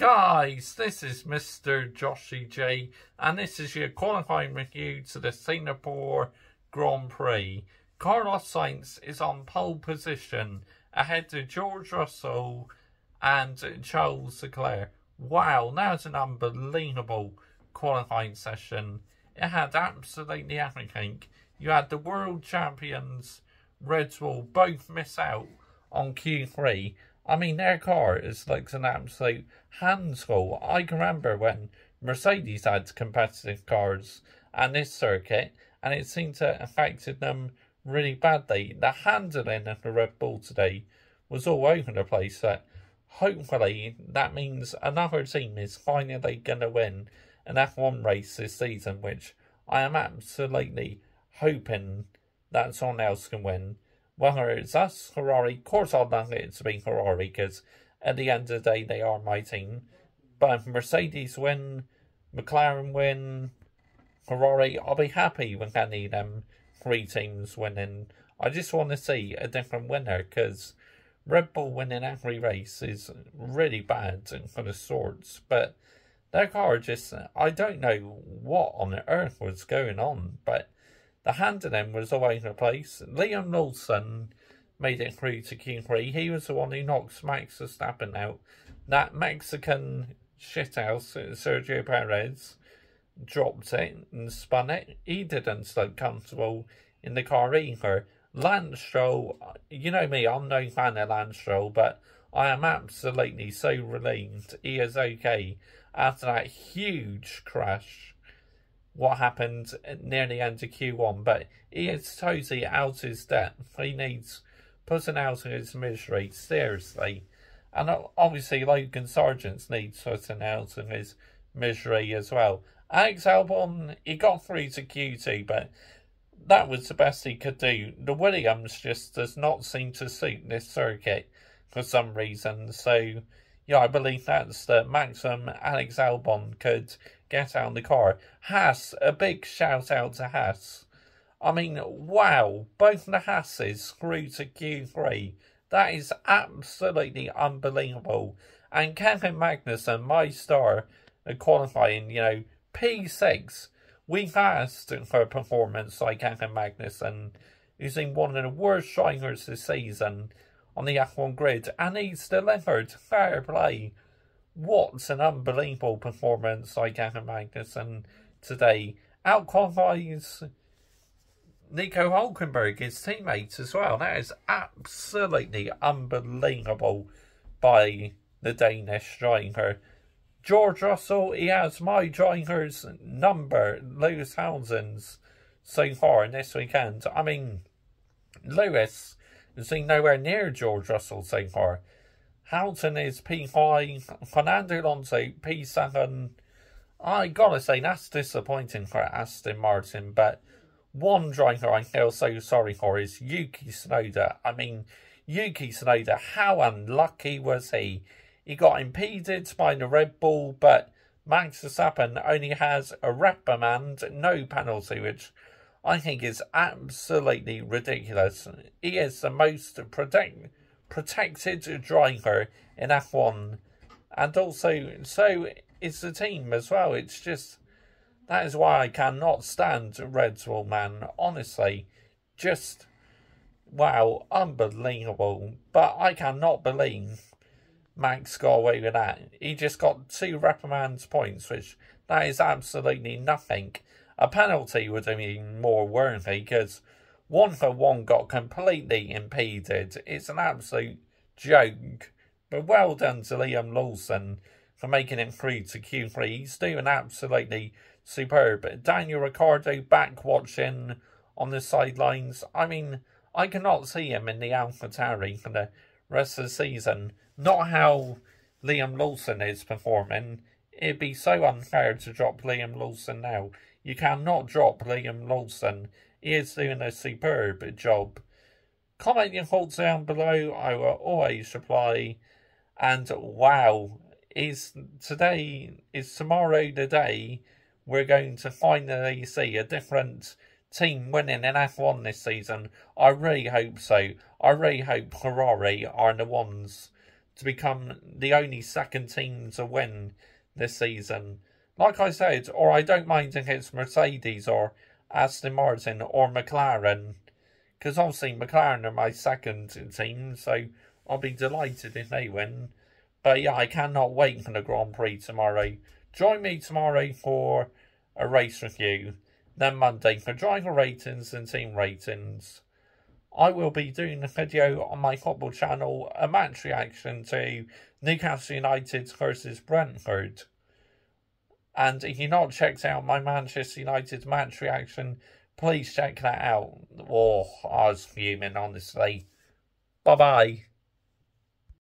Guys, this is Mr. Joshy J, and this is your qualifying review to the Singapore Grand Prix. Carlos Sainz is on pole position ahead of George Russell and Charles Leclerc. Wow, that was an unbelievable qualifying session. It had absolutely everything. You had the world champions Red Bull both miss out on Q3 I mean, their car is like an absolute handful. I can remember when Mercedes had competitive cars and this circuit, and it seemed to affected them really badly. The handling of the Red Bull today was all over the place. But hopefully, that means another team is finally going to win an F1 race this season, which I am absolutely hoping that someone else can win whether it's us, Ferrari, of course I'd love it to be because at the end of the day they are my team. But if Mercedes win, McLaren win, Ferrari, I'll be happy with any of them three teams winning. I just want to see a different winner because Red Bull winning every race is really bad for the sorts. But their car just, I don't know what on earth was going on, but the handling was all over the place. Liam Lawson made it through to Q3. He was the one who knocked Max Verstappen out. That Mexican shithouse, Sergio Perez, dropped it and spun it. He didn't look comfortable in the car either. Lance Stroll, you know me, I'm no fan of Lance Stroll, but I am absolutely so relieved he is okay after that huge crash what happened near the end of Q1, but he is totally out his depth. He needs putting out of his misery, seriously. And obviously, Logan Sargeant needs putting out of his misery as well. Alex Albon, he got through to Q2, but that was the best he could do. The Williams just does not seem to suit this circuit for some reason. So, yeah, I believe that's the maximum Alex Albon could get out of the car. Haas, a big shout out to Haas. I mean, wow, both the Haases through to Q3. That is absolutely unbelievable. And Kevin Magnussen, my star, qualifying, you know, P6. We asked for a performance like Kevin Magnussen, who's in one of the worst shiners this season on the F1 grid, and he's delivered. Fair play. What an unbelievable performance by Kevin Magnussen today. Outqualifies Nico Hulkenberg, his teammate as well. That is absolutely unbelievable by the Danish driver. George Russell, he has my driver's number, Lewis Hamilton's, so far this weekend. I mean, Lewis has been nowhere near George Russell so far. Hamilton is P5, Fernando Alonso P7. I gotta say, that's disappointing for Aston Martin, but one driver I feel so sorry for is Yuki Tsunoda. I mean, Yuki Tsunoda, how unlucky was he? He got impeded by the Red Bull, but Max Verstappen only has a reprimand, no penalty, which I think is absolutely ridiculous. He is the most protect protected driver in F1. And also, so is the team as well. It's just, that is why I cannot stand Red Bull, man. Honestly, just, wow, unbelievable. But I cannot believe Max got away with that. He just got two reprimands points, which that is absolutely nothing. A penalty would have been more worthy because one for one got completely impeded. It's an absolute joke. But well done to Liam Lawson for making him through to Q3. He's doing absolutely superb. Daniel Ricciardo back watching on the sidelines. I mean, I cannot see him in the AlphaTauri for the rest of the season. Not how Liam Lawson is performing. It'd be so unfair to drop Liam Lawson now. You cannot drop Liam Lawson he is doing a superb job. Comment your thoughts down below. I will always reply. And wow, is today, is tomorrow the day we're going to finally see a different team winning in F1 this season? I really hope so. I really hope Ferrari are the ones to become the only second team to win this season. Like I said, or I don't mind against Mercedes or Aston Martin or McLaren, because obviously McLaren are my second team, so I'll be delighted if they win. But yeah, I cannot wait for the Grand Prix tomorrow. Join me tomorrow for a race review, then Monday for driver ratings and team ratings. I will be doing a video on my football channel, a match reaction to Newcastle United versus Brentford. And if you've not checked out my Manchester United match reaction, please check that out. Oh, I was fuming, honestly. Bye bye.